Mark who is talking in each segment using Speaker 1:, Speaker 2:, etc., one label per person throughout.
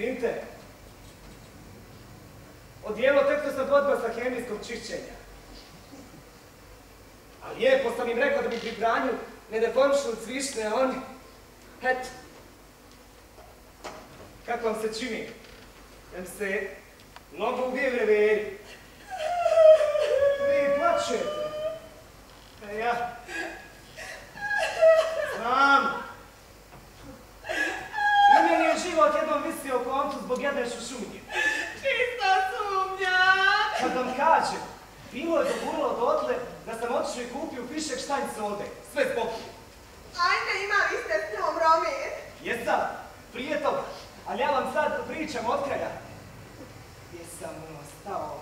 Speaker 1: Izvinite. Odijelo tek što sam odbio sa hemijskog čišćenja. A lijepo sam im rekao da mi pri pranju ne deformišu cvišne, a oni... Eto. Kako vam se čini? Jem se mnogo ubije reveri. Vi plačete. A ja... Znam. I meni je život jednom visio u kontu zbog jedne šušunje.
Speaker 2: Čista sumnja!
Speaker 1: Kad vam kažem, bilo je dogurilo dotle da sam otišao i kupio fišek štanj sode. Sve zbog.
Speaker 2: Ajde, imali ste s njom romir.
Speaker 1: Jesam, prije toga. Ali ja vam sad pričam od kraja. Gdje sam ono stao?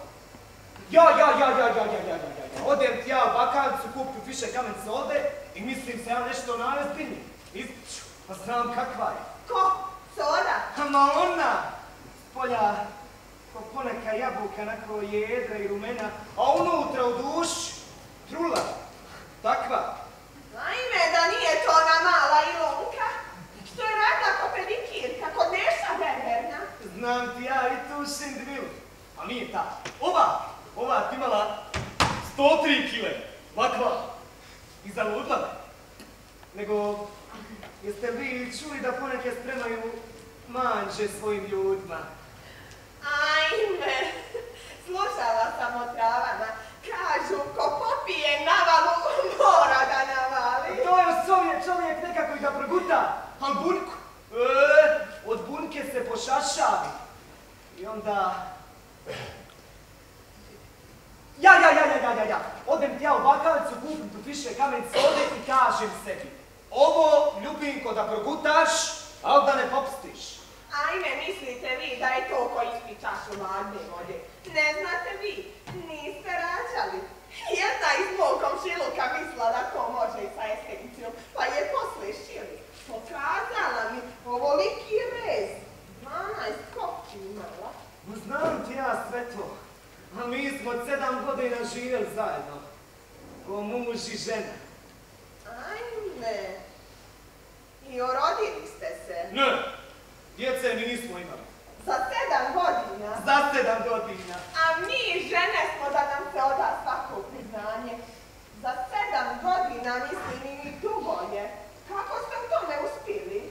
Speaker 1: Ja, ja, ja, ja, ja, ja, ja, ja, ja. Odem ti ja u bakancu, kupim fišek kamen sode i mislim se ja nešto najozbiljnije. Ispiću, pa znam kakva je.
Speaker 2: Ko? Soda?
Speaker 1: Ma ona! Polja, ko poneka jabuka, onako jedra i rumena, a unutra u duši, trula, takva.
Speaker 2: Ajme, da nije to ona mala Ilonka. Što je radila kod pedikirka, kod Neša Berberna.
Speaker 1: Znam ti ja i tu Sindvilu, a nije ta. Ova, ova ti imala 103 kile, ovakva, i zaludla me. Nego, jeste vi čuli da poneke spremaju manđe svojim ljudima?
Speaker 2: Ajme, slušala sam o travama. Kažu, ko popije navalu, mora da navali.
Speaker 1: To je čovjek, čovjek nekako i da proguta, al bunku. E, od bunke se pošašavi. I onda... Ja, ja, ja, ja, ja, ja, ja. Odem ti ja u bakalicu, kupim tu piše kamen sode i kažem sebi. Ovo, ljubinko, da progutaš, al da ne popstiš.
Speaker 2: Da je to ko ispi čašu ladne vode? Ne znate vi, niste rađali. Jedna iz mog komšiluka mislila da to može i sa esencijom, pa je posle šili. Pokazala mi ovoliki rez. 12 kopći imala.
Speaker 1: No znam ti ja sve to. A mi smo sedam godina živjeli zajedno. Ko muž i žena.
Speaker 2: Ajme. I orodili ste se.
Speaker 1: Ne, djece mi nismo imali.
Speaker 2: Za sedam godina.
Speaker 1: Za sedam godina.
Speaker 2: A mi žene smo da nam se oda svako priznanje. Za sedam godina mislim i mi dugo je. Kako ste u tome uspjeli?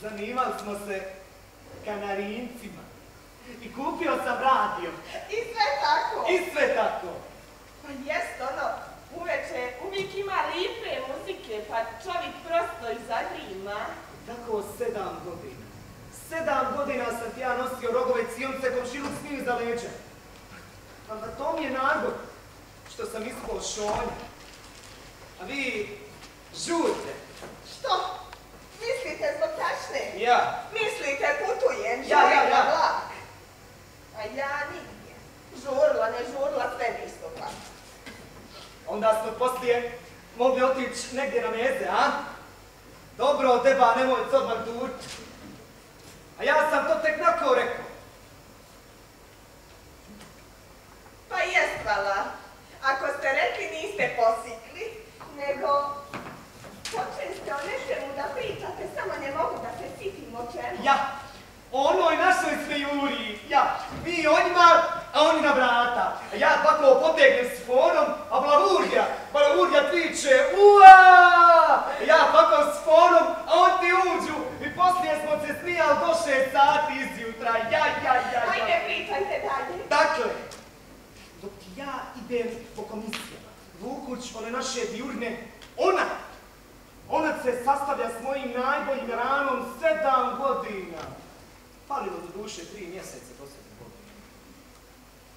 Speaker 1: Zanimali smo se kanarincima. I kupio sam radio.
Speaker 2: I sve tako.
Speaker 1: I sve tako.
Speaker 2: Pa jest ono, uveče uvijek ima lipe muzike, pa čovjek prosto i zadrima.
Speaker 1: Tako sedam godina. Sedam godina sam ti ja nosio rogove cijonce komšilu smiju za leđa. Pa na to mi je nagod što sam ispao šonja. A vi žurte.
Speaker 2: Što? Mislite zbog tačne?
Speaker 1: Ja.
Speaker 2: Mislite putujem,
Speaker 1: Ja, ja,
Speaker 2: vlak? A ja nigdje. Žurla, ne žurla, sve mi isto pa.
Speaker 1: Onda smo poslije mogli otići negdje na meze, a? Dobro, deba, nemoj se odmah durt. A ja sam to tek nako rekao.
Speaker 2: Pa jest, vala. Ako ste rekli niste posikli, nego počeli ste o nečemu da pričate, samo ne mogu da se sitim o čemu.
Speaker 1: Ja, o onoj našoj smejuri, ja, vi o njima, a oni na vrata. A ja tako potegnem s fonom, a Blavurija, Blavurija viče, ua! Ja tako s fonom, a on ti uđu. I poslije smo se smijali do šest sati izjutra, ja, ja, ja, ja.
Speaker 2: Ajde, pričajte dalje.
Speaker 1: Dakle, dok ja idem po komisijama, vukuć one naše diurne, ona, ona se sastavlja s mojim najboljim ranom sedam godina. Duše tri mjeseca do sedam godina.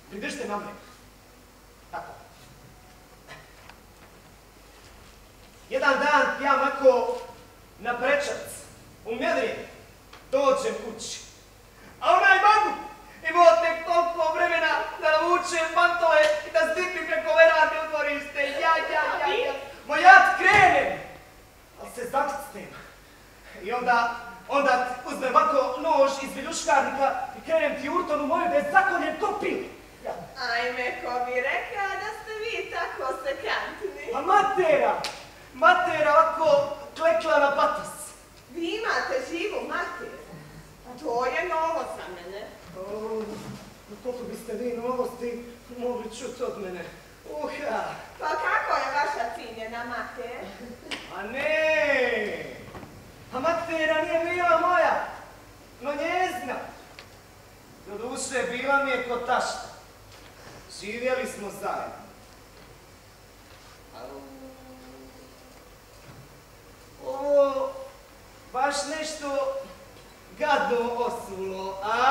Speaker 1: Pridržite na me. Tako. Jedan dan ja onako na prečac, u Medrijen, dođem kući. A onaj babu imao tek toliko vremena da navuče pantove i da stipi preko verande u dvorište. Ja, ja, ja, ja. Ma ja krenem, ali se zakrcnem. I onda, iz viljuškarnika i krenem ti urtonu moju da je zakonjen ko pil.
Speaker 2: Ajme, ko bi rekao da ste vi tako sekantni?
Speaker 1: Pa matera, matera ako klekla na patas.
Speaker 2: Vi imate živu materu. To je novo za mene.
Speaker 1: O, koliko biste vi novosti mogli čuti od mene. Uha! Živjeli smo zajedno. Ovo baš nešto gadno osulo, a?